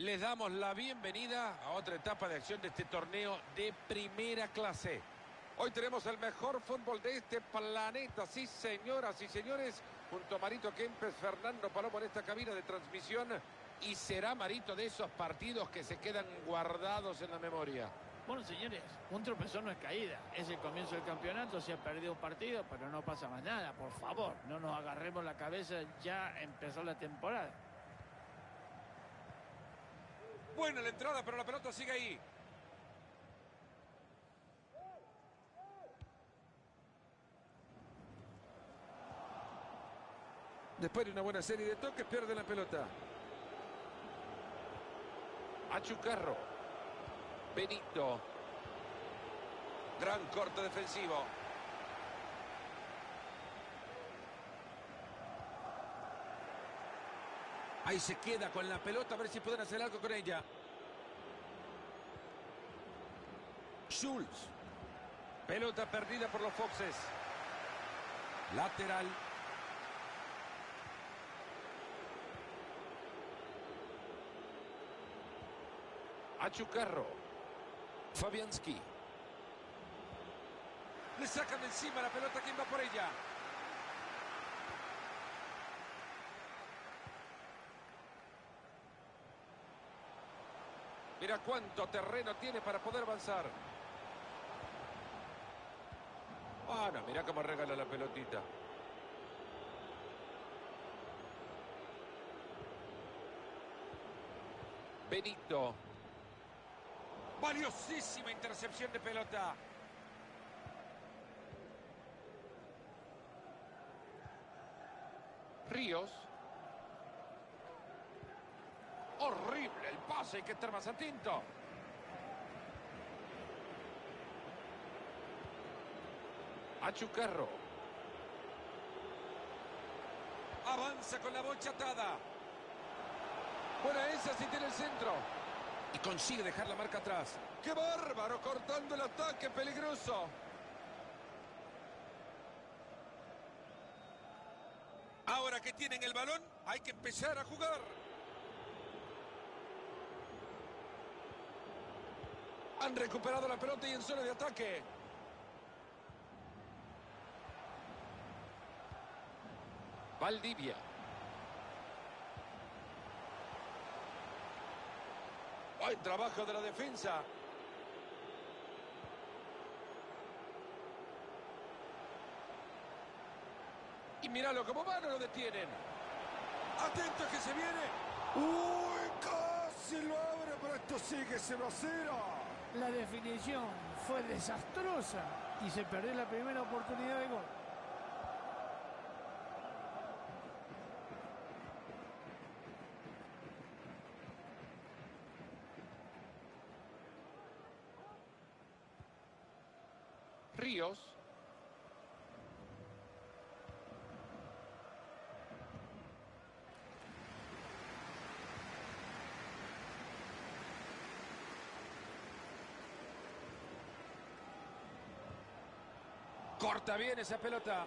Les damos la bienvenida a otra etapa de acción de este torneo de primera clase. Hoy tenemos el mejor fútbol de este planeta, sí señoras y señores, junto a Marito Kempes, Fernando Palomo en esta cabina de transmisión y será Marito de esos partidos que se quedan guardados en la memoria. Bueno, señores, un tropezón no es caída. Es el comienzo del campeonato, se ha perdido un partido, pero no pasa más nada. Por favor, no nos agarremos la cabeza, ya empezó la temporada. Buena la entrada, pero la pelota sigue ahí. Después de una buena serie de toques, pierde la pelota. Achucarro. Benito. Gran corte defensivo. Ahí se queda con la pelota, a ver si pueden hacer algo con ella. Schulz. Pelota perdida por los Foxes. Lateral. Achucarro. Fabianski. Le sacan encima la pelota. ¿Quién va por ella? Mira cuánto terreno tiene para poder avanzar. Ah, no, mira cómo regala la pelotita. Benito. Valiosísima intercepción de pelota. Ríos. Horrible pase, hay que estar más atento. Achucarro. Avanza con la bocha atada. Buena esa, si tiene el centro. Y consigue dejar la marca atrás. ¡Qué bárbaro! Cortando el ataque, peligroso. Ahora que tienen el balón, hay que empezar a jugar. Han recuperado la pelota y en zona de ataque. Valdivia. Buen trabajo de la defensa. Y míralo como va, no lo detienen. Atento que se viene. ¡Uy! Casi lo abre, pero esto sigue 0 a 0. La definición fue desastrosa y se perdió la primera oportunidad de gol. Ríos. Corta bien esa pelota.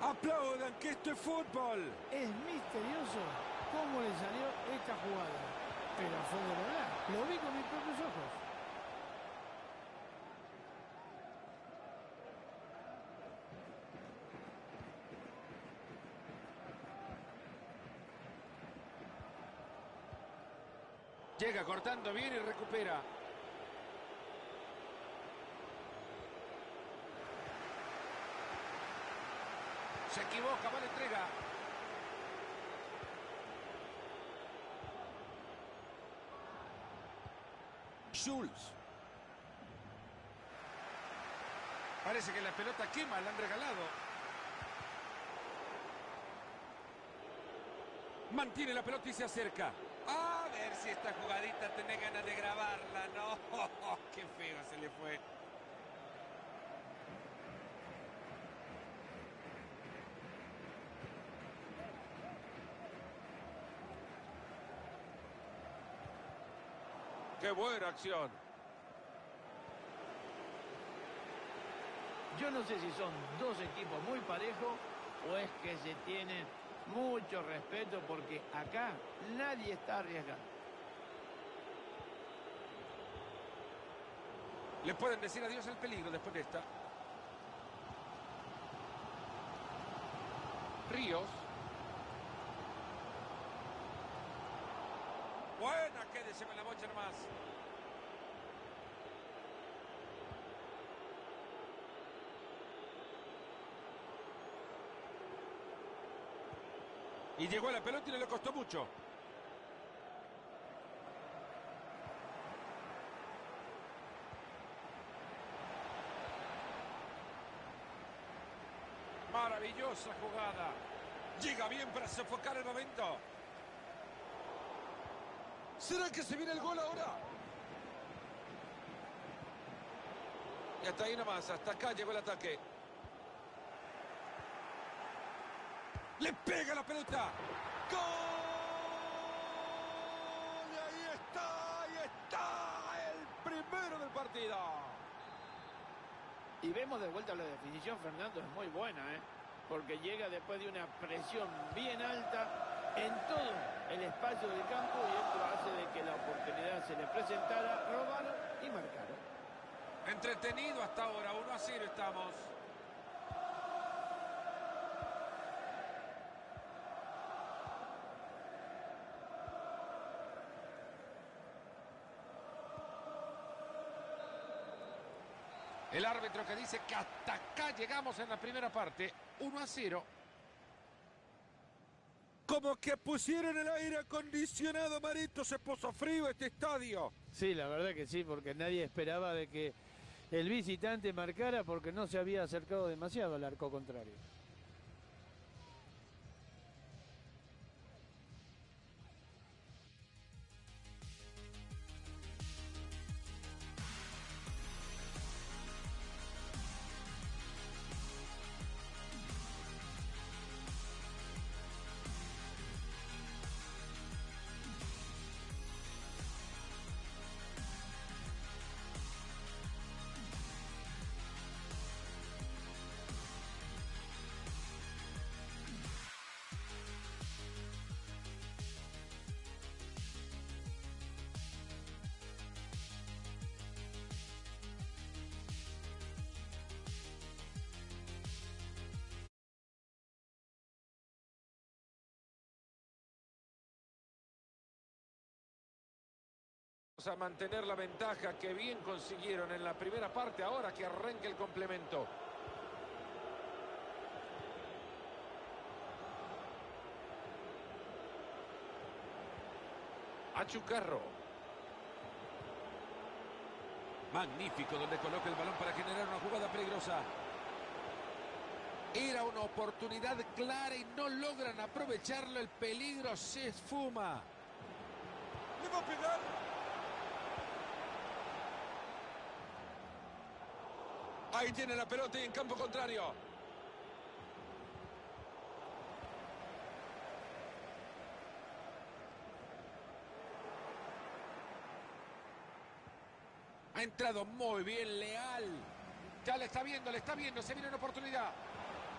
Aplaudan que esto es fútbol. Es misterioso cómo le salió esta jugada. Pero fue de verdad. Lo vi con mis propios ojos. Cortando bien y recupera. Se equivoca, va la entrega. Schulz. Parece que la pelota quema, la han regalado. Mantiene la pelota y se acerca. A ver si esta jugadita tiene ganas de grabarla. No, qué feo se le fue. ¡Qué buena acción! Yo no sé si son dos equipos muy parejos o es que se tienen mucho respeto porque acá nadie está arriesgando. Le pueden decir adiós al peligro después de esta. Ríos. Buena, quédese con la bocha nomás. Y llegó la pelota y no le costó mucho. Maravillosa jugada. Llega bien para sofocar el momento. ¿Será que se viene el gol ahora? Y hasta ahí nomás, hasta acá llegó el ataque. Le pega la pelota. ¡Gol! Y ahí está, ahí está el primero del partido. Y vemos de vuelta la definición, Fernando, es muy buena, ¿eh? porque llega después de una presión bien alta en todo el espacio del campo y esto hace de que la oportunidad se le presentara, robaron y marcaron. Entretenido hasta ahora, 1 a 0 estamos. El árbitro que dice que hasta acá llegamos en la primera parte, 1 a 0. Como que pusieron el aire acondicionado, Marito, se puso frío este estadio. Sí, la verdad que sí, porque nadie esperaba de que el visitante marcara porque no se había acercado demasiado al arco contrario. A mantener la ventaja que bien consiguieron en la primera parte ahora que arranque el complemento. Achucarro. Magnífico donde coloca el balón para generar una jugada peligrosa. Era una oportunidad clara y no logran aprovecharlo. El peligro se esfuma. Le va. Ahí tiene la pelota y en campo contrario. Ha entrado muy bien Leal. Ya le está viendo, le está viendo. Se viene una oportunidad.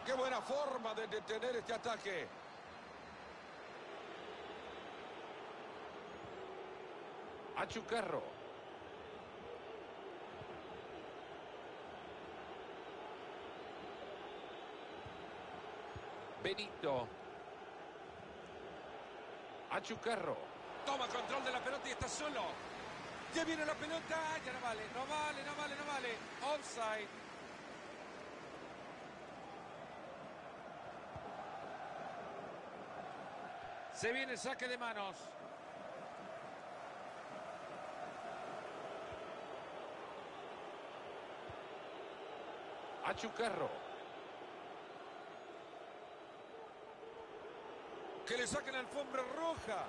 Qué buena forma de detener este ataque. Achucarro. Benito. Achucarro. Toma control de la pelota y está solo. Ya viene la pelota. Ya no vale, no vale, no vale, no vale. Offside. Se viene el saque de manos. Achucarro. Que le saquen alfombra roja.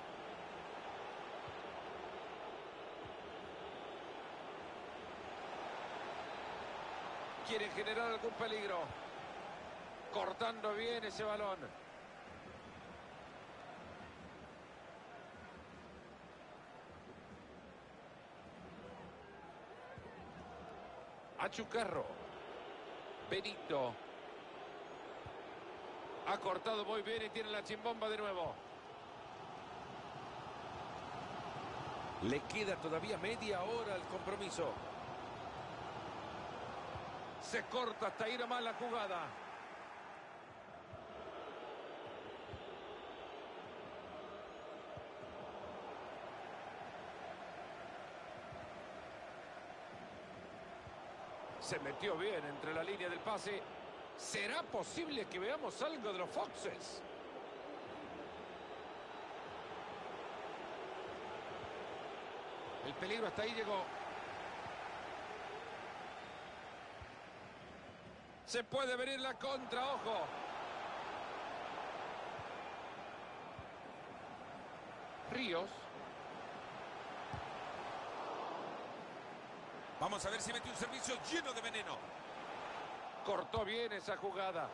Quieren generar algún peligro. Cortando bien ese balón. Achucarro. Benito. Ha cortado muy bien y tiene la chimbomba de nuevo. Le queda todavía media hora al compromiso. Se corta hasta ir a más la jugada. Se metió bien entre la línea del pase. ¿Será posible que veamos algo de los Foxes? El peligro hasta ahí llegó. Se puede venir la contra, ojo. Ríos. Vamos a ver si mete un servicio lleno de veneno. Cortó bien esa jugada.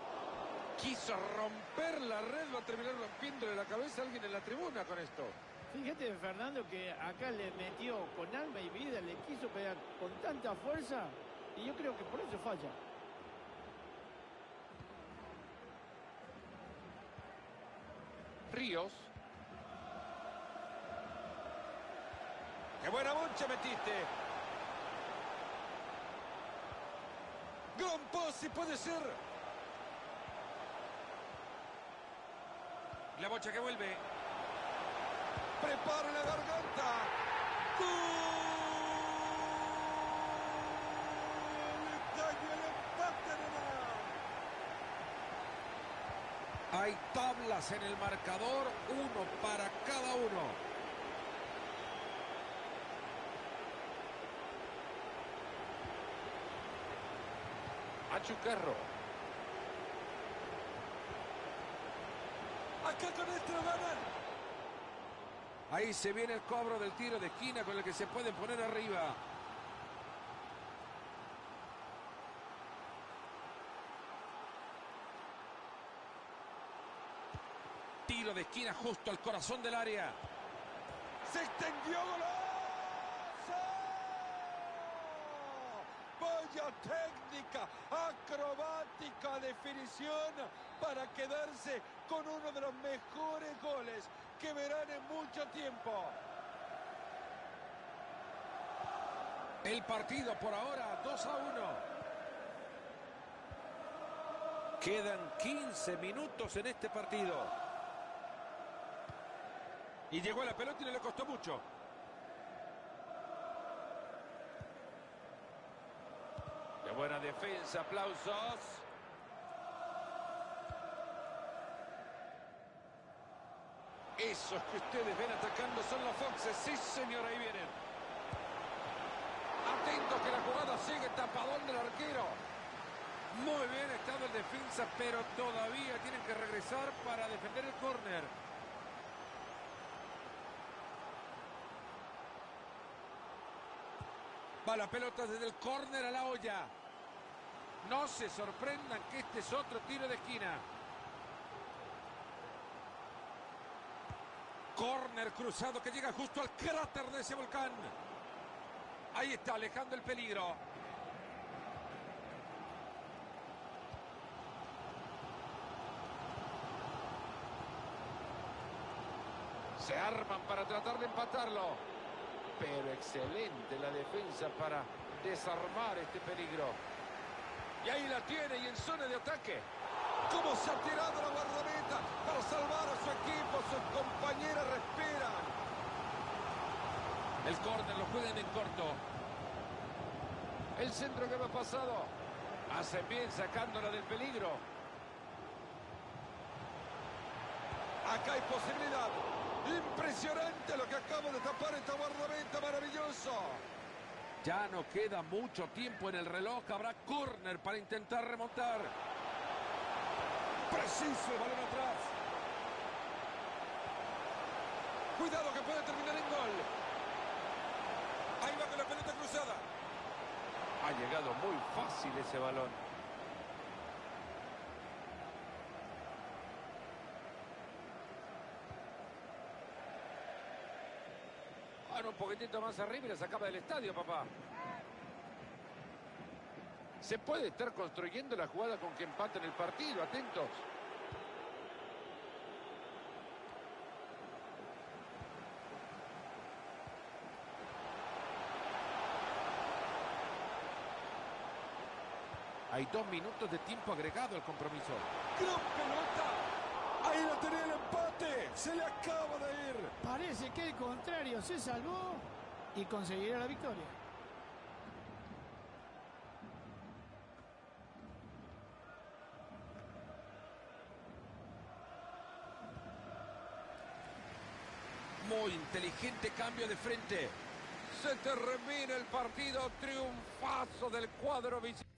Quiso romper la red, va a terminar rompiéndole la cabeza a alguien en la tribuna con esto. Fíjate, Fernando, que acá le metió con alma y vida, le quiso pegar con tanta fuerza y yo creo que por eso falla. Ríos. ¡Qué buena moncha metiste! ¡Gran pase puede ser! La bocha que vuelve. ¡Prepara la garganta! ¡Gol! ¡Daño el empate de Hay tablas en el marcador, uno para cada uno. Achucarro. Acá con esto lo ganan. Ahí se viene el cobro del tiro de esquina con el que se pueden poner arriba. Tiro de esquina justo al corazón del área. Se extendió. Vaya técnica, acrobática definición para quedarse con uno de los mejores goles que verán en mucho tiempo. El partido por ahora 2 a 1. Quedan 15 minutos en este partido. Y llegó a la pelota y no le costó mucho. De buena defensa, aplausos. Esos que ustedes ven atacando son los Foxes. Sí, señor, ahí vienen. Atentos que la jugada sigue tapadón del arquero. Muy bien estado el defensa, pero todavía tienen que regresar para defender el córner. Va la pelota desde el córner a la olla. No se sorprendan que este es otro tiro de esquina. Córner cruzado que llega justo al cráter de ese volcán. Ahí está, alejando el peligro. Se arman para tratar de empatarlo. Pero excelente la defensa para desarmar este peligro. Y ahí la tiene y en zona de ataque. ¿Cómo se ha tirado la guardameta para salvar a su equipo? Sus compañeras respiran. El córner lo juegan en corto. El centro que va pasado. Hacen bien sacándola del peligro. Acá hay posibilidad. Impresionante lo que acaba de tapar esta guardameta. Maravilloso. Ya no queda mucho tiempo en el reloj. Habrá córner para intentar remontar. Preciso el balón atrás. Cuidado que puede terminar en gol. Ahí va con la pelota cruzada. Ha llegado muy fácil ese balón. Un poquitito más arriba y la sacaba del estadio, papá. Se puede estar construyendo la jugada con que empaten el partido. Atentos. Hay dos minutos de tiempo agregado al compromiso. ¡Gran pelota! Ahí la tenía el empate. Se le acaba de ir. Parece que el contrario se salvó y conseguirá la victoria. Muy inteligente cambio de frente. Se termina el partido. Triunfazo del cuadro visitante.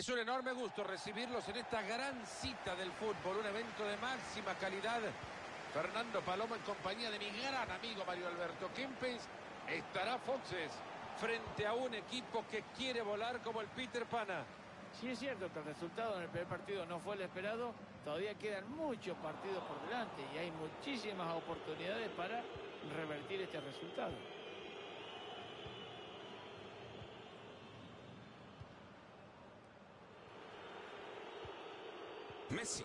Es un enorme gusto recibirlos en esta gran cita del fútbol, un evento de máxima calidad. Fernando Palomo en compañía de mi gran amigo Mario Alberto Kempes. Estará Foxes frente a un equipo que quiere volar como el Peter Pana. Si es cierto que el resultado en el primer partido no fue el esperado, todavía quedan muchos partidos por delante y hay muchísimas oportunidades para revertir este resultado. Messi.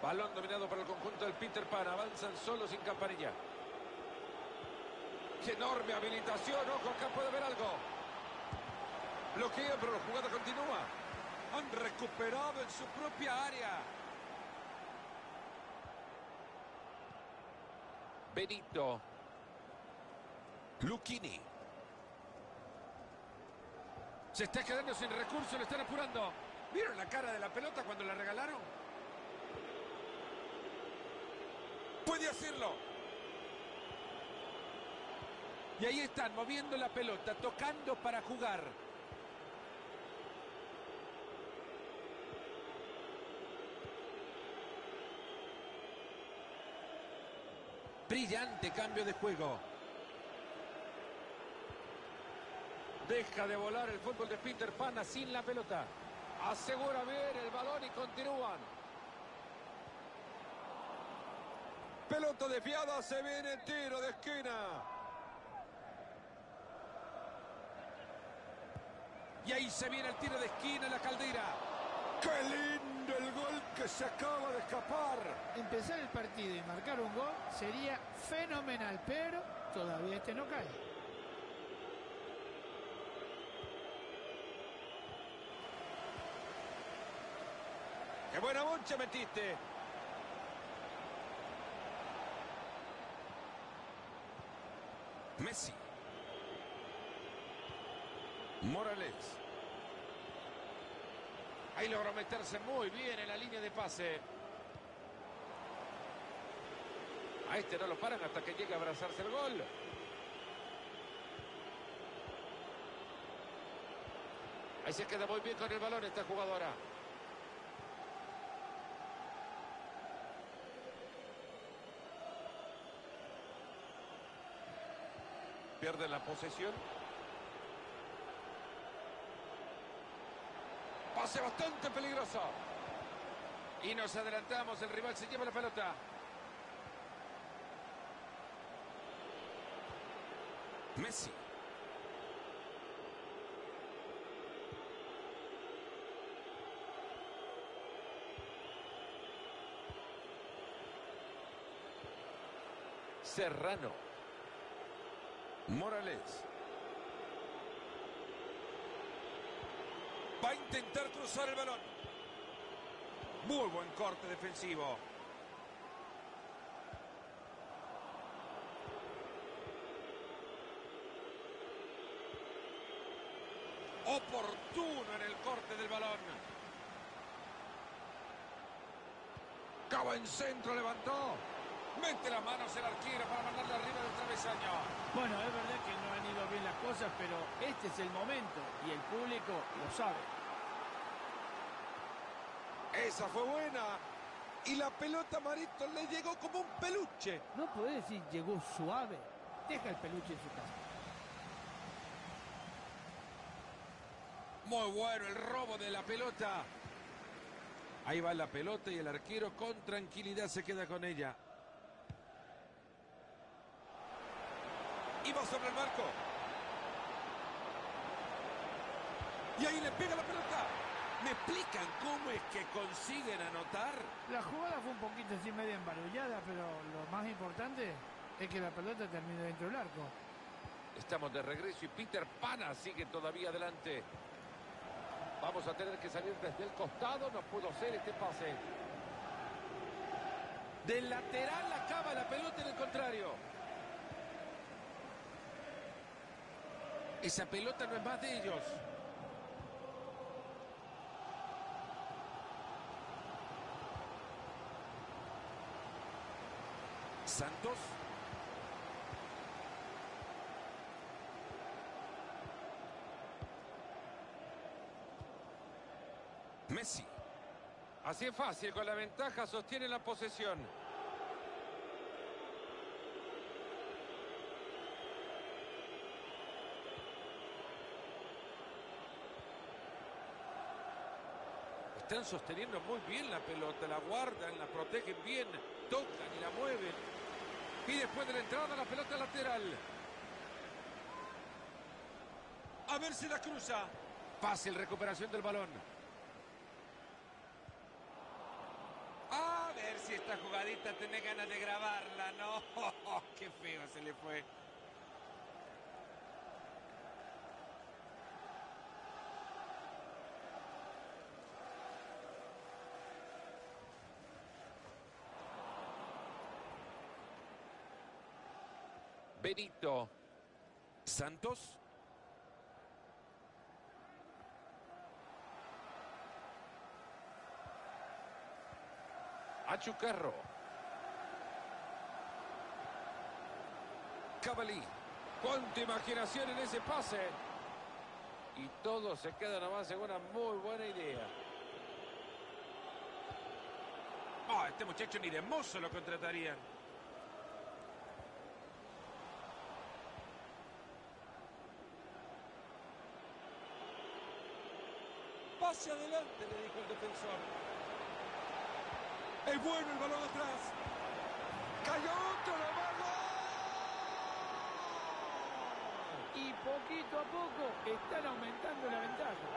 Balón dominado por el conjunto del Peter Pan. Avanzan solo sin campanilla. ¡Qué enorme habilitación! ¡Ojo, acá puede haber algo! Bloquea, pero la jugada continúa. Han recuperado en su propia área. Benito. Luchini. Se está quedando sin recursos, lo están apurando. ¿Vieron la cara de la pelota cuando la regalaron? Puede hacerlo. Y ahí están, moviendo la pelota, tocando para jugar. Brillante cambio de juego. Deja de volar el fútbol de Peter Pana sin la pelota. Asegura bien el balón y continúan. Pelota desviada, se viene tiro de esquina. Y ahí se viene el tiro de esquina en la caldera. ¡Qué lindo el gol que se acaba de escapar! Empezar el partido y marcar un gol sería fenomenal, pero todavía este no cae. ¡Qué buena moncha metiste! Messi. Morales. Ahí logró meterse muy bien en la línea de pase. A este no lo paran hasta que llegue a abrazarse el gol. Ahí se queda muy bien con el balón esta jugadora. Pierde la posesión. Pase bastante peligroso. Y nos adelantamos. El rival se lleva la pelota. Messi. Serrano. Morales. Va a intentar cruzar el balón. Muy buen corte defensivo. Oportuno en el corte del balón. Cabo en centro, levantó. Mete las manos el arquero para mandarle arriba del travesaño. Bueno, es verdad que no han ido bien las cosas, pero este es el momento y el público lo sabe. Esa fue buena. Y la pelota Marito le llegó como un peluche. No podés decir llegó suave. Deja el peluche en su casa. Muy bueno el robo de la pelota. Ahí va la pelota y el arquero con tranquilidad se queda con ella. Va sobre el marco. Y ahí le pega la pelota. ¿Me explican cómo es que consiguen anotar? La jugada fue un poquito así media embarullada, pero lo más importante es que la pelota terminó dentro del arco. Estamos de regreso y Peter Pana sigue todavía adelante. Vamos a tener que salir desde el costado. No pudo ser este pase. Del lateral acaba la pelota en el contrario. Esa pelota no es más de ellos. Santos. Messi. Así es fácil, con la ventaja sostiene la posesión. Están sosteniendo muy bien la pelota, la guardan, la protegen bien, tocan y la mueven. Y después de la entrada la pelota lateral. A ver si la cruza. Fácil recuperación del balón. A ver si esta jugadita tiene ganas de grabarla, ¿no? Qué feo se le fue. Benito. Santos. Achucarro. Cavalí. Cuánta imaginación en ese pase. Y todo se queda nomás en una muy buena idea. Oh, este muchacho ni de mozo lo contratarían. Pase adelante, le dijo el defensor. Es bueno el balón atrás. Cayó otro, va Y poquito a poco están aumentando la ventaja.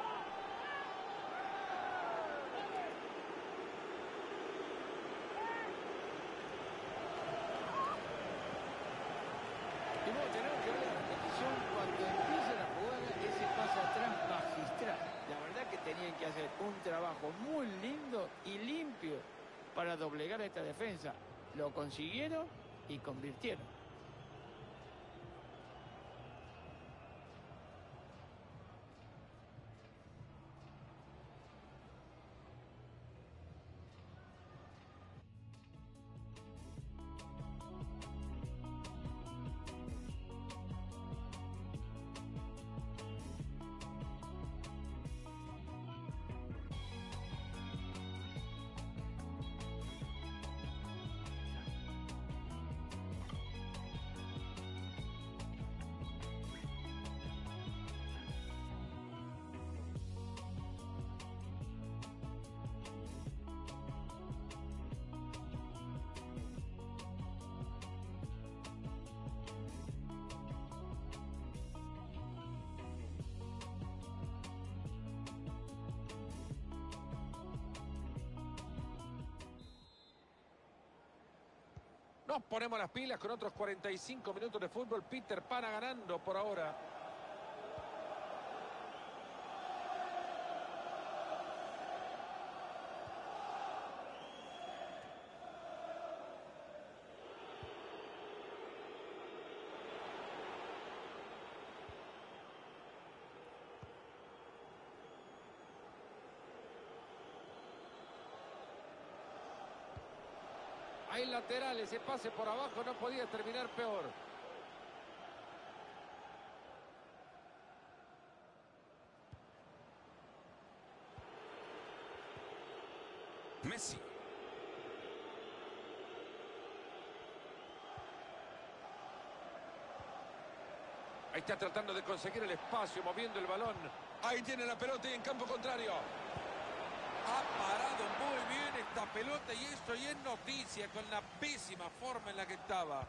Y vos tenés que ver la repetición cuando empieza la jugada, ese pase atrás magistral. La verdad que tenían que hacer un muy lindo y limpio para doblegar esta defensa. Lo consiguieron y convirtieron. Nos ponemos las pilas con otros 45 minutos de fútbol. Peter Pana ganando por ahora. Hay lateral, ese pase por abajo no podía terminar peor. Messi. Ahí está tratando de conseguir el espacio, moviendo el balón. Ahí tiene la pelota y en campo contrario. Ha parado muy bien esta pelota y esto y es noticia con la pésima forma en la que estaba.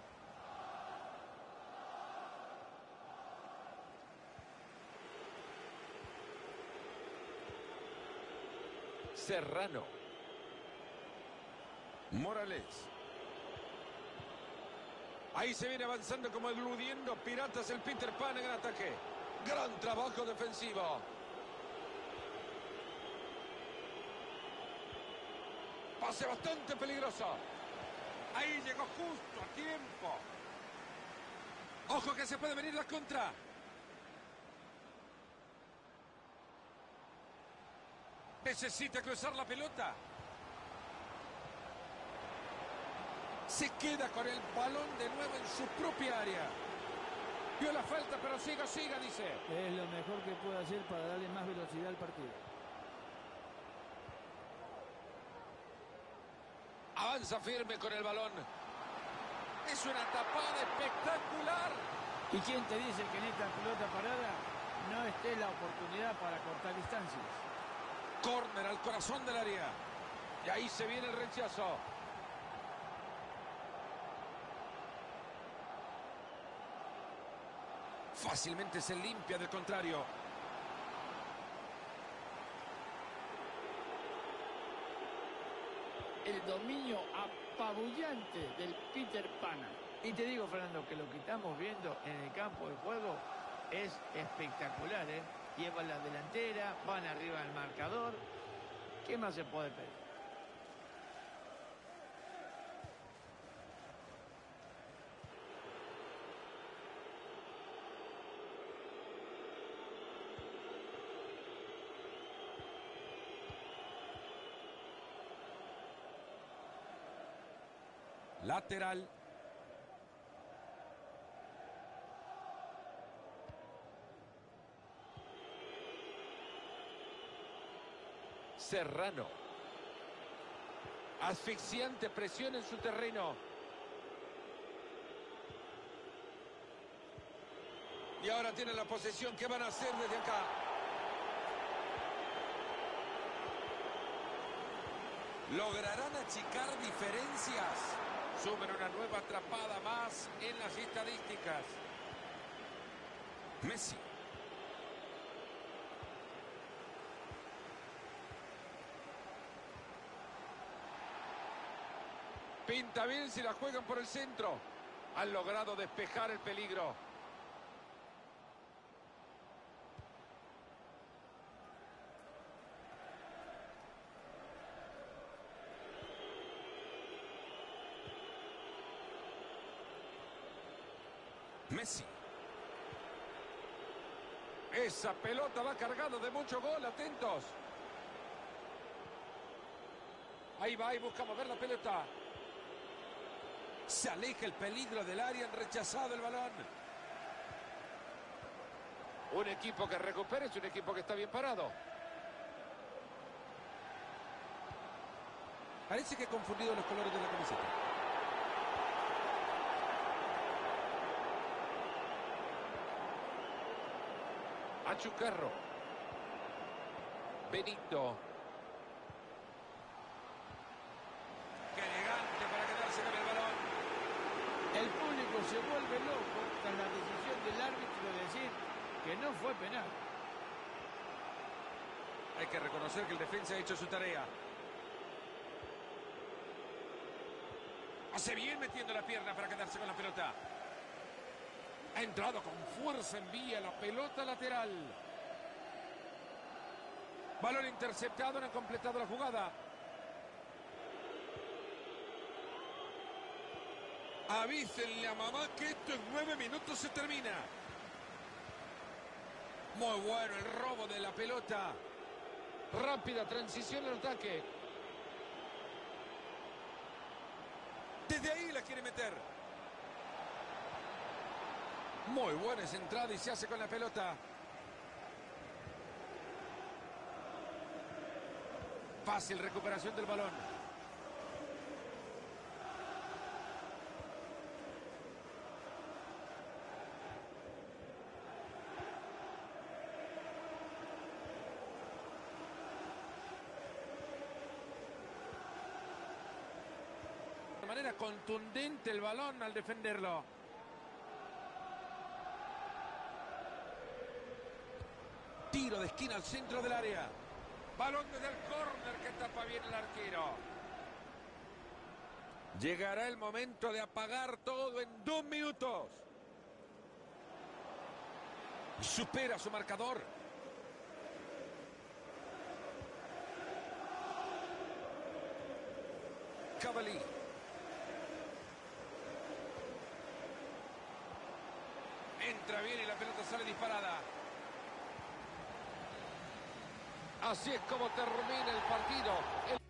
Serrano. Morales. Ahí se viene avanzando como eludiendo Piratas el Peter Pan en el ataque. Gran trabajo defensivo. Pase bastante peligroso. Ahí llegó justo a tiempo. Ojo que se puede venir la contra. Necesita cruzar la pelota. Se queda con el balón de nuevo en su propia área. Vio la falta, pero siga, siga, dice. Es lo mejor que puede hacer para darle más velocidad al partido. Avanza firme con el balón. Es una tapada espectacular. ¿Y quién te dice que en esta pelota parada no esté la oportunidad para cortar distancias? Corner al corazón del área. Y ahí se viene el rechazo. Fácilmente se limpia del contrario. Dominio apabullante del Peter Pana. Y te digo, Fernando, que lo que estamos viendo en el campo de juego es espectacular, ¿eh? Llevan la delantera, van arriba del marcador. ¿Qué más se puede pedir? Lateral. Serrano. Asfixiante presión en su terreno. Y ahora tiene la posesión. ¿Qué van a hacer desde acá? ¿Lograrán achicar diferencias? Sumen una nueva atrapada más en las estadísticas. Messi. Pinta bien si la juegan por el centro. Han logrado despejar el peligro. Messi. Esa pelota va cargada de mucho gol, atentos. Ahí va y busca mover la pelota. Se aleja el peligro del área, han rechazado el balón. Un equipo que recupera es un equipo que está bien parado. Parece que ha confundido los colores de la camiseta. Achucarro. Benito. Qué elegante para quedarse con el balón. El público se vuelve loco tras la decisión del árbitro de decir que no fue penal. Hay que reconocer que el defensa ha hecho su tarea. Hace bien metiendo la pierna para quedarse con la pelota. Ha entrado con fuerza, envía la pelota lateral. Balón interceptado, no han completado la jugada. Avísenle a mamá que esto en nueve minutos se termina. Muy bueno el robo de la pelota. Rápida transición al ataque. Desde ahí la quiere meter. Muy buena esa entrada y se hace con la pelota. Fácil recuperación del balón. De manera contundente el balón al defenderlo. Esquina al centro del área. Balón desde el córner que tapa bien el arquero. Llegará el momento de apagar todo en dos minutos. Supera su marcador. Cavalli. Entra bien y la pelota sale disparada. Así es como termina el partido.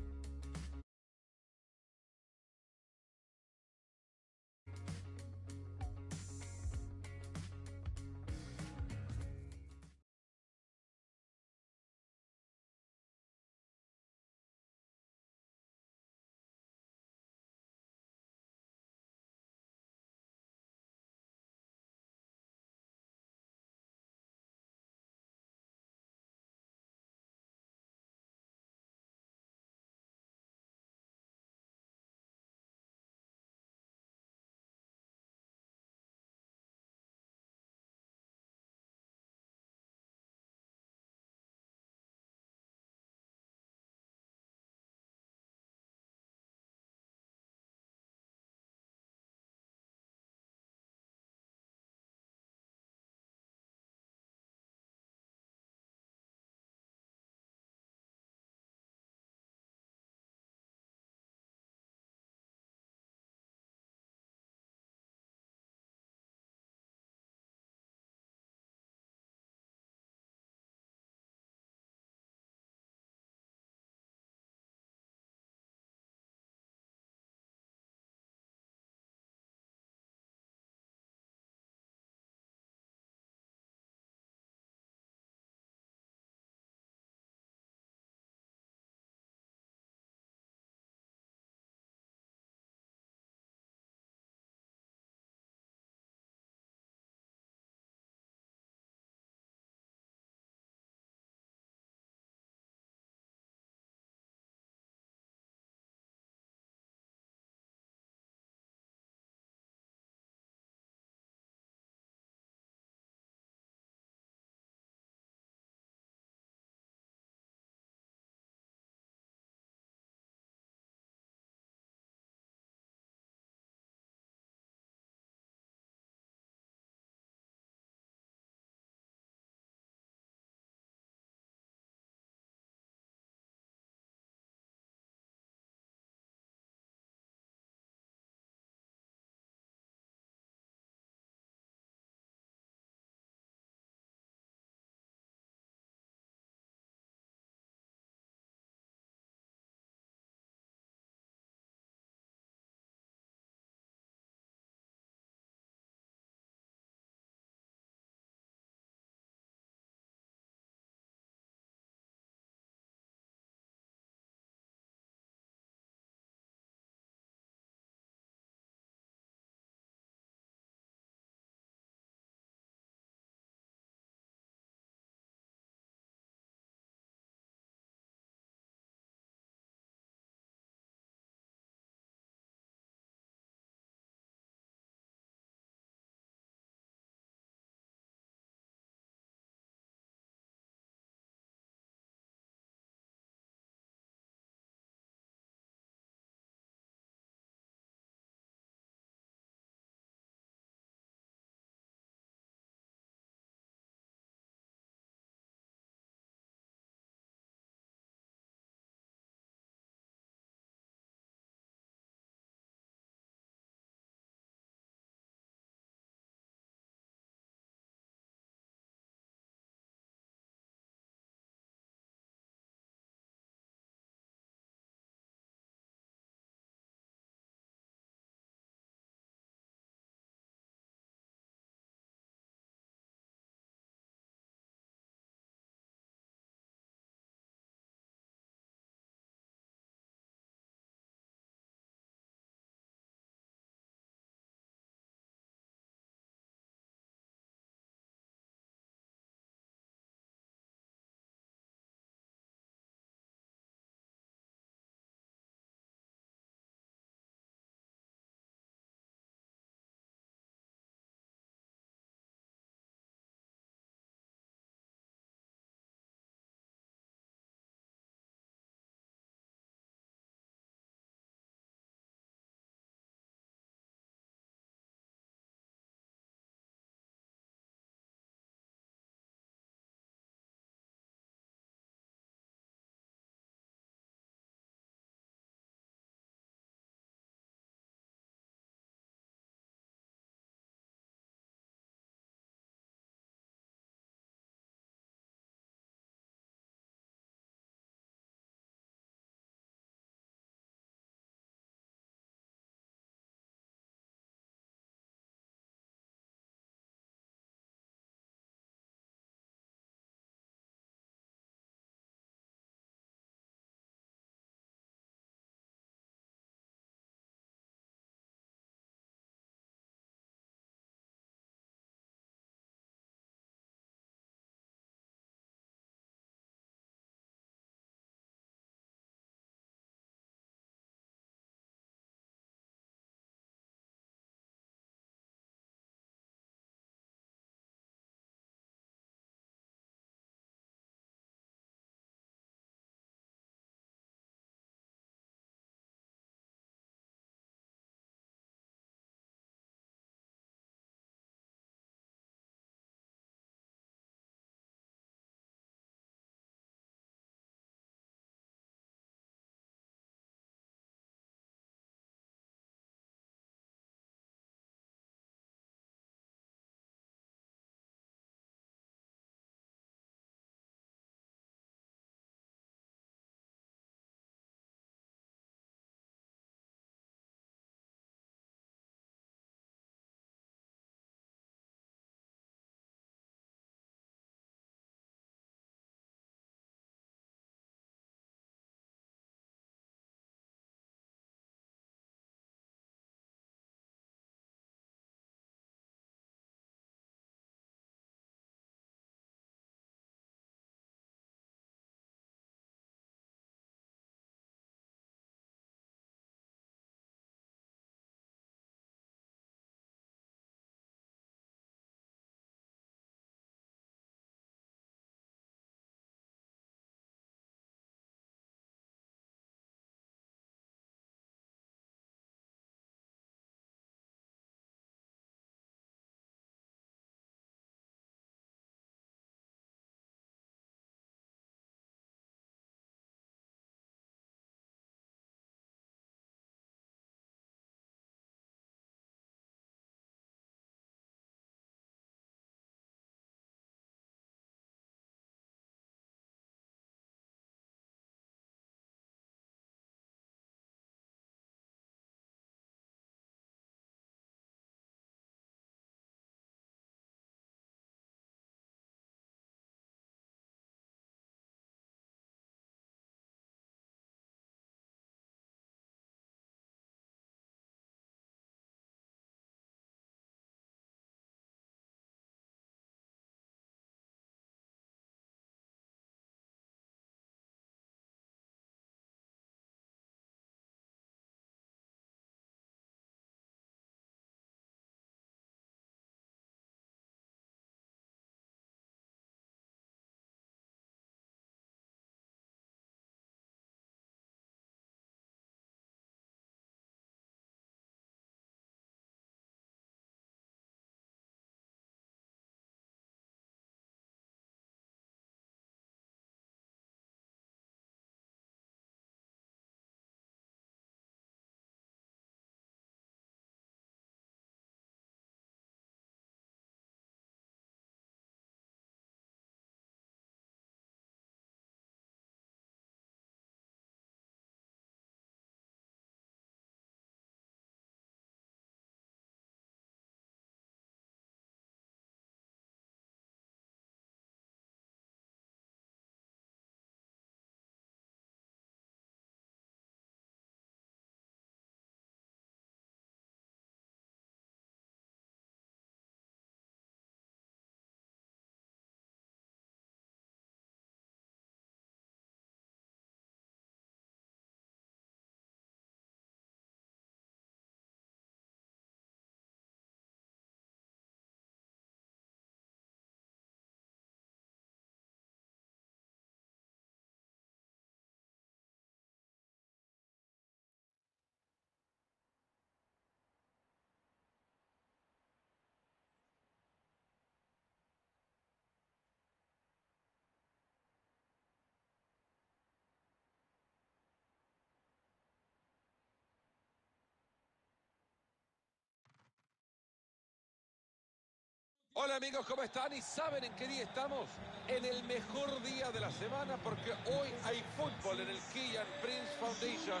Hola amigos, ¿cómo están? ¿Y saben en qué día estamos? En el mejor día de la semana porque hoy hay fútbol en el Kian Prince Foundation.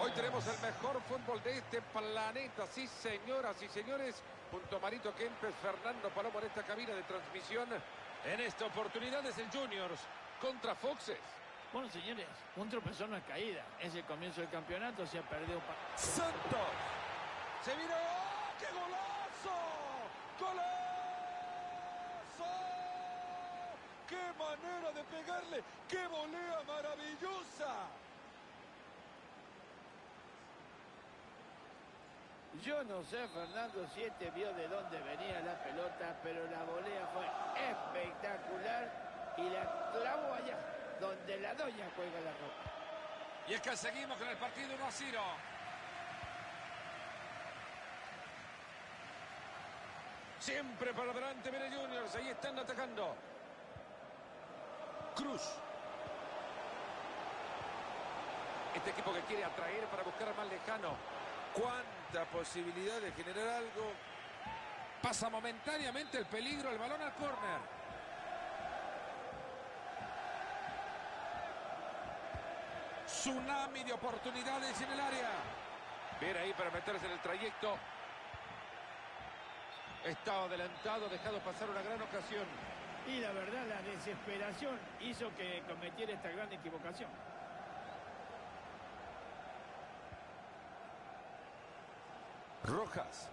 Hoy tenemos el mejor fútbol de este planeta, sí señoras y señores, junto a Marito Kempes, Fernando Palomo en esta cabina de transmisión. En esta oportunidad es el Juniors contra Foxes. Bueno, señores, un tropezón no es caída. Es el comienzo del campeonato, se ha perdido... pa- Santos. Se vino. ¡Oh, ¡Qué golazo! ¡Golazo! ¡Qué manera de pegarle! ¡Qué volea maravillosa! Yo no sé, Fernando, si este vio de dónde venía la pelota, pero la volea fue espectacular y la clavó allá, donde la doña cuelga la ropa. Y es que seguimos con el partido 1 a 0. Siempre para adelante viene Juniors, ahí están atacando. Cruz. Este equipo que quiere atraer para buscar más lejano. ¡Cuánta posibilidad de generar algo! Pasa momentáneamente el peligro, el balón al córner. Tsunami de oportunidades en el área. Bien ahí para meterse en el trayecto. Estaba adelantado, dejado pasar una gran ocasión. Y la verdad, la desesperación hizo que cometiera esta gran equivocación. Rojas.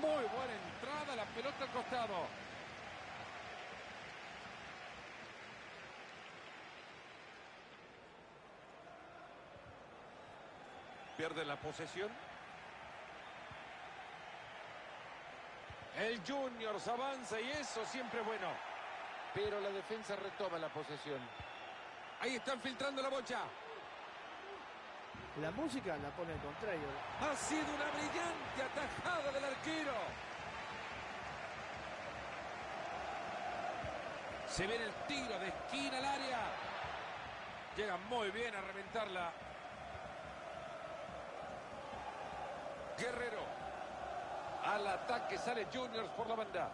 Muy buena entrada, la pelota al costado. Pierde la posesión. El Juniors avanza y eso siempre bueno. Pero la defensa retoma la posesión. Ahí están filtrando la bocha. La música la pone el contrario. Ha sido una brillante atajada del arquero. Se viene el tiro de esquina al área. Llega muy bien a reventarla. Guerrero. Al ataque sale Juniors por la banda.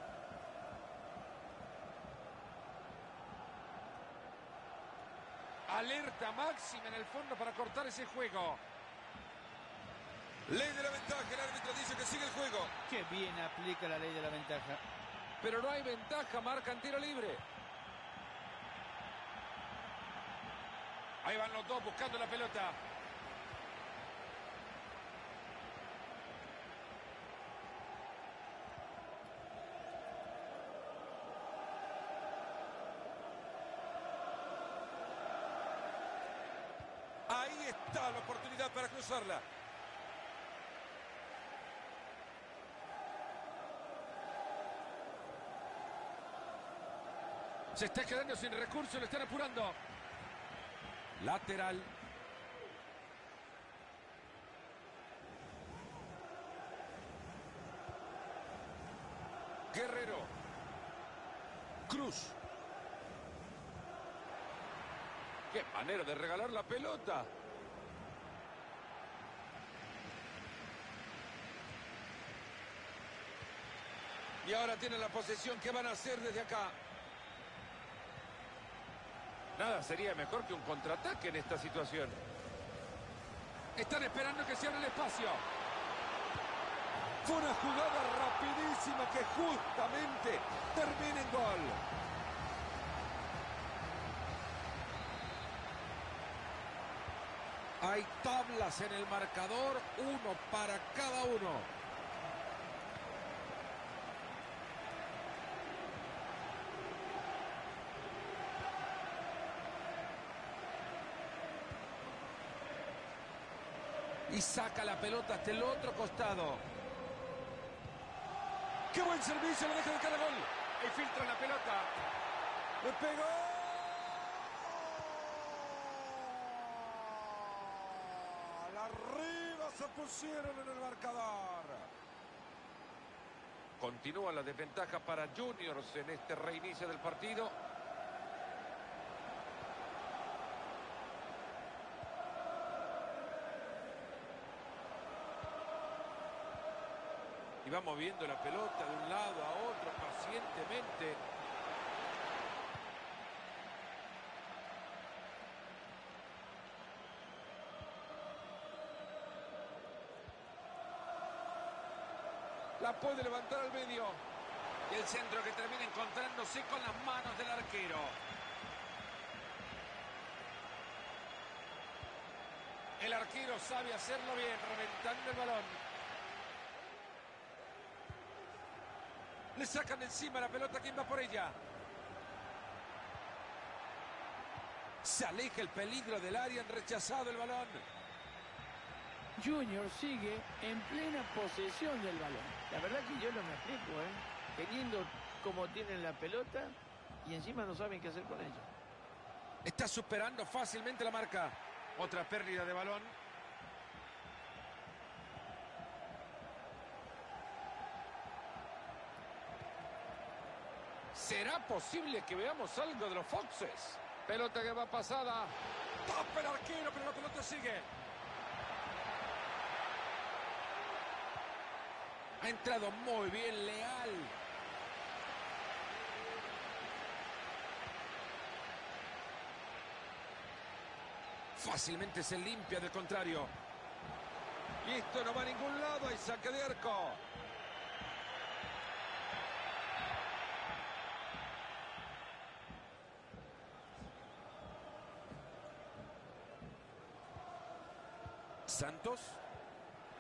Alerta máxima en el fondo para cortar ese juego. Ley de la ventaja, el árbitro dice que sigue el juego. Qué bien aplica la ley de la ventaja. Pero no hay ventaja, marcan tiro libre. Ahí van los dos buscando la pelota. La oportunidad para cruzarla. Se está quedando sin recursos, lo están apurando. Lateral. Guerrero. Cruz. Qué manera de regalar la pelota. Y ahora tienen la posesión. ¿Qué van a hacer desde acá? Nada sería mejor que un contraataque en esta situación. Están esperando que se el espacio. Fue una jugada rapidísima que justamente termina en gol. Hay tablas en el marcador, uno para cada uno. Y saca la pelota hasta el otro costado. ¡Qué buen servicio! Lo deja de cada gol. Y filtra la pelota. ¡Le pegó! Arriba se pusieron en el marcador. Continúa la desventaja para Juniors en este reinicio del partido. Y va moviendo la pelota de un lado a otro pacientemente. La puede levantar al medio. Y el centro que termina encontrándose con las manos del arquero. El arquero sabe hacerlo bien, reventando el balón. Le sacan encima la pelota, ¿quién va por ella? Se aleja el peligro del área, han rechazado el balón. Junior sigue en plena posesión del balón. La verdad que yo no me explico, ¿eh? Teniendo como tienen la pelota y encima no saben qué hacer con ella. Está superando fácilmente la marca. Otra pérdida de balón. ¿Será posible que veamos algo de los Foxes? Pelota que va pasada. Tapa el arquero, pero la pelota sigue. Ha entrado muy bien Leal. Fácilmente se limpia del contrario. Y esto no va a ningún lado. Hay saque de arco.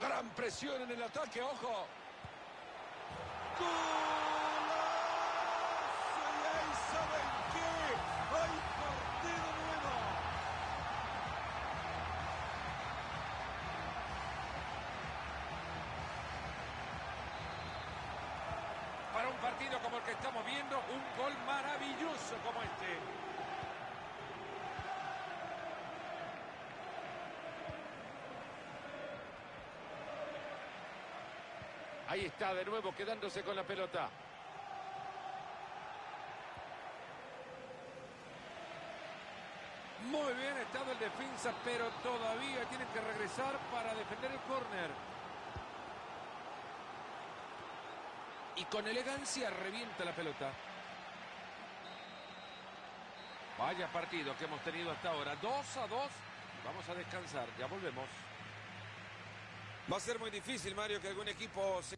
Gran presión en el ataque, ojo. ¡Golazo! Y ahí saben qué. Hay partido nuevo. Para un partido como el que estamos viendo, un gol maravilloso como este. Ahí está de nuevo quedándose con la pelota. Muy bien ha estado el defensa, pero todavía tienen que regresar para defender el córner. Y con elegancia revienta la pelota. Vaya partido que hemos tenido hasta ahora. 2 a 2. Vamos a descansar. Ya volvemos. Va a ser muy difícil, Mario, que algún equipo se...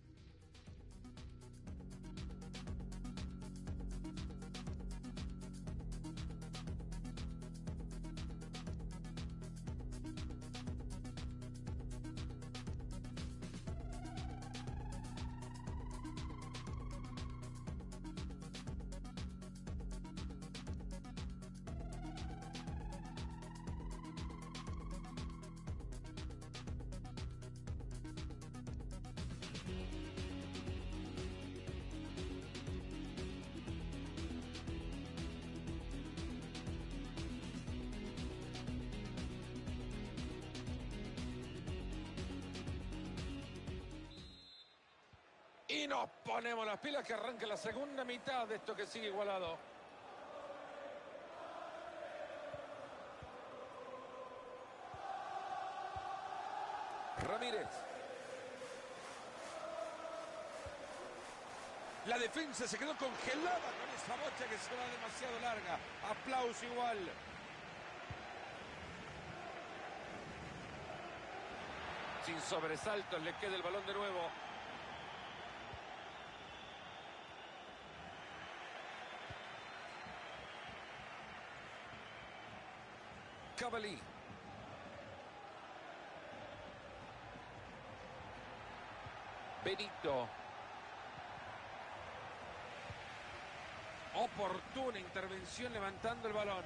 pilas que arranque la segunda mitad de esto que sigue igualado. Ramírez. La defensa se quedó congelada con esa bocha que se va demasiado larga. Aplauso igual. Sin sobresaltos le queda el balón de nuevo. Cavalli. Benito. Oportuna intervención levantando el balón.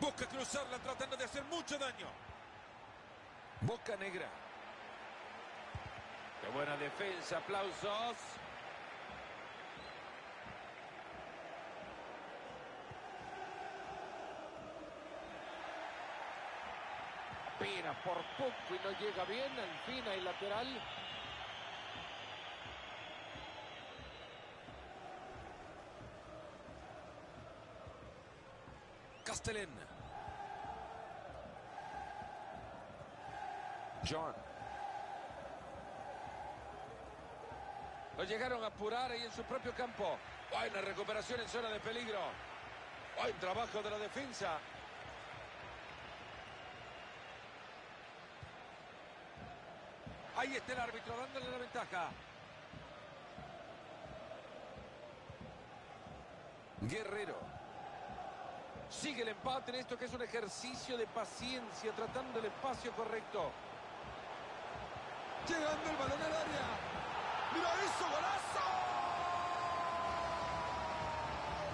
Busca cruzarla tratando de hacer mucho daño. Boca negra. Qué buena defensa, aplausos. Espina por poco y no llega bien. Espina y lateral. Castellén. John. Lo llegaron a apurar ahí en su propio campo. Buena recuperación en zona de peligro. Buen trabajo de la defensa. Ahí está el árbitro dándole la ventaja. Guerrero. Sigue el empate en esto que es un ejercicio de paciencia, tratando el espacio correcto. Llegando el balón al área. ¡Mira eso, golazo!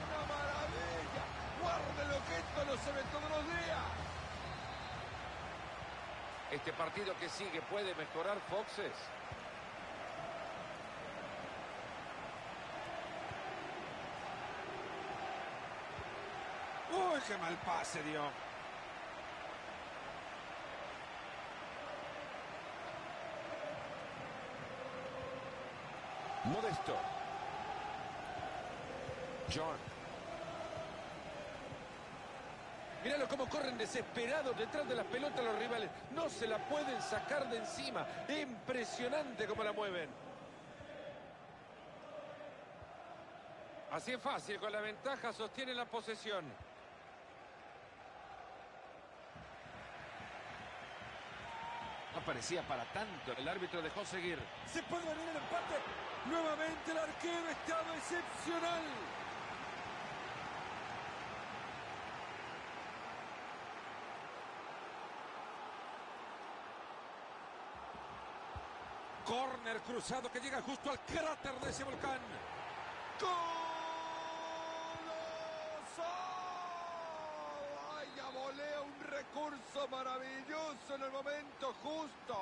¡Una maravilla! Guárdelo que esto no se ve todos los días. Este partido que sigue puede mejorar Foxes. ¡Uy, qué mal pase dio! Modesto. John. Míralo cómo corren desesperados detrás de las pelotas los rivales. No se la pueden sacar de encima. Impresionante cómo la mueven. Así es fácil, con la ventaja sostiene la posesión. No parecía para tanto. El árbitro dejó seguir. Se puede venir el empate. Nuevamente el arquero estaba excepcional. Corner cruzado que llega justo al cráter de ese volcán. ¡Goloso! ¡Vaya volea! Un recurso maravilloso en el momento justo.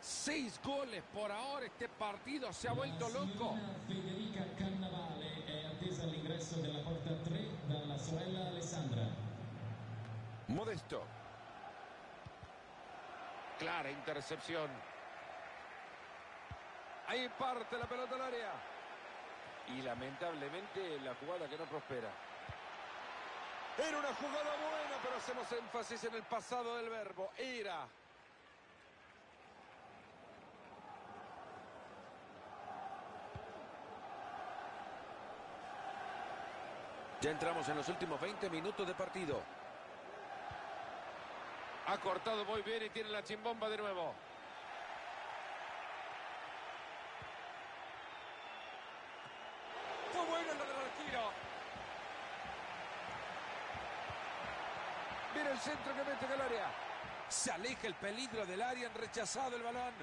Seis goles por ahora. Este partido se ha vuelto loco. Federica Carnavale è attesa all'ingresso della porta 3 dalla sorella Alessandra. Modesto. Clara intercepción. Ahí parte la pelota al área. Y lamentablemente la jugada que no prospera. Era una jugada buena, pero hacemos énfasis en el pasado del verbo. Era. Ya entramos en los últimos 20 minutos de partido. Ha cortado muy bien y tiene la chimbomba de nuevo. Fue bueno la del arquero. Mira centro que mete en el área. Se aleja el peligro del área, han rechazado el balón.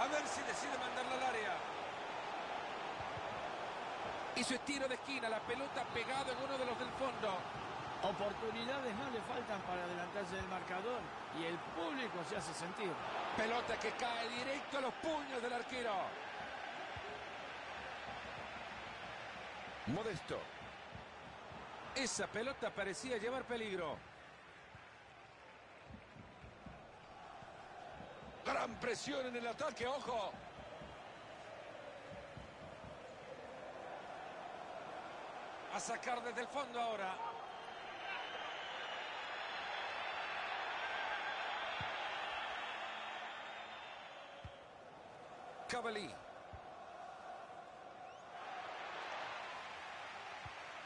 A ver si decide mandarla al área. Su estiro de esquina, la pelota pegado en uno de los del fondo. Oportunidades no le faltan para adelantarse del marcador y el público se hace sentir. Pelota que cae directo a los puños del arquero. Modesto. Esa pelota parecía llevar peligro. Gran presión en el ataque, ojo. A sacar desde el fondo ahora.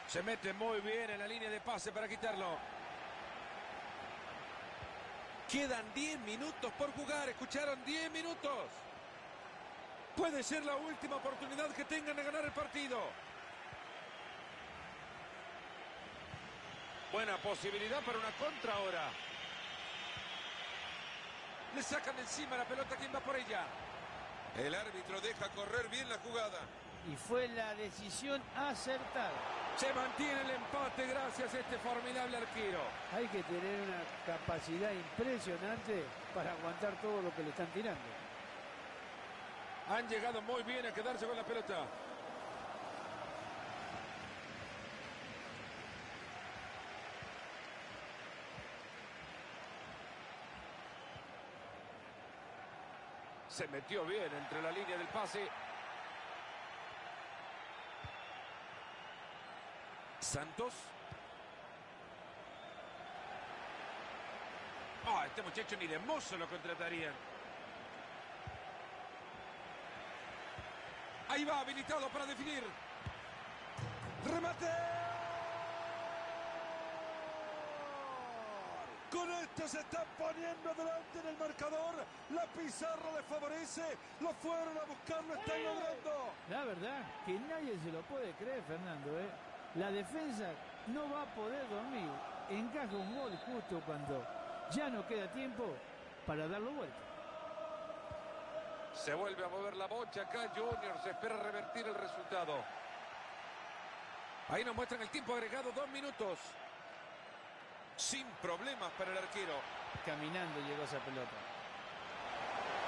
Se mete muy bien en la línea de pase para quitarlo. Quedan 10 minutos por jugar. Escucharon 10 minutos. Puede ser la última oportunidad que tengan de ganar el partido. Buena posibilidad para una contra ahora. Le sacan encima la pelota. ¿Quién va por ella? El árbitro deja correr bien la jugada. Y fue la decisión acertada. Se mantiene el empate gracias a este formidable arquero. Hay que tener una capacidad impresionante para aguantar todo lo que le están tirando. Han llegado muy bien a quedarse con la pelota. Se metió bien entre la línea del pase. Santos. Ah, este muchacho ni de mozo lo contratarían. Ahí va habilitado para definir. ¡Remate! Con esto se están poniendo delante en el marcador. La pizarra les favorece. Lo fueron a buscar, lo están logrando. La verdad que nadie se lo puede creer, Fernando. ¿eh? La defensa no va a poder dormir. Encaja un gol justo cuando ya no queda tiempo para darlo vuelta. Se vuelve a mover la bocha acá Junior. Se espera revertir el resultado. Ahí nos muestran el tiempo agregado, dos minutos. Sin problemas para el arquero. Caminando llegó esa pelota.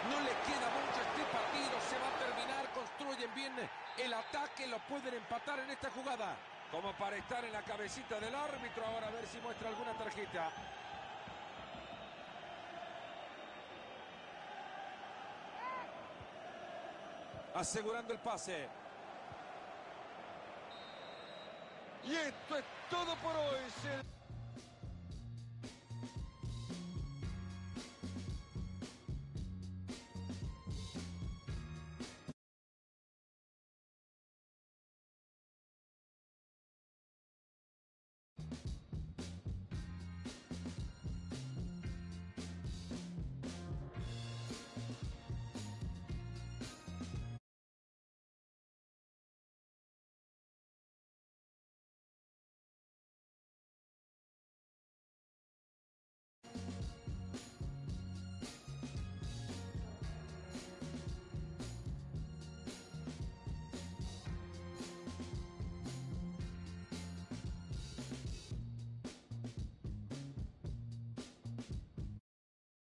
No le queda mucho este partido. Se va a terminar. Construyen bien el ataque. Lo pueden empatar en esta jugada. Como para estar en la cabecita del árbitro. Ahora a ver si muestra alguna tarjeta. Asegurando el pase. Y esto es todo por hoy.